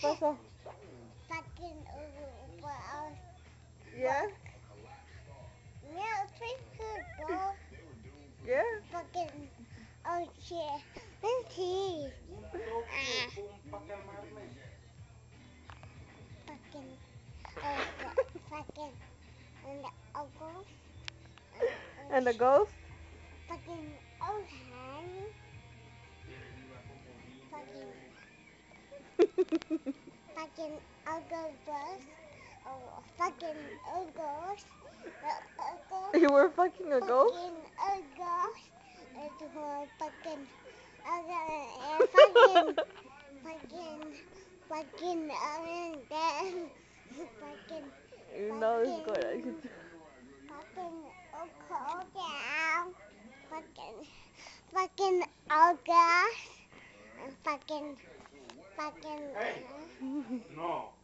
So, fucking else? yeah, Yeah, pretty good, bro. yeah. Fucking oh shit. Let's see. Fucking oh fucking and the uncles. And the ghost. fucking oh, hand. Fucking uncle bus. Oh, fucking uncles. The uncles. You were fucking a ghost? Fucking uncles. And uh, fucking uh, fucking fucking fucking um, then fucking You know it's good. I can fucking uncle down. Fucking fucking August. And fucking fucking uh, No.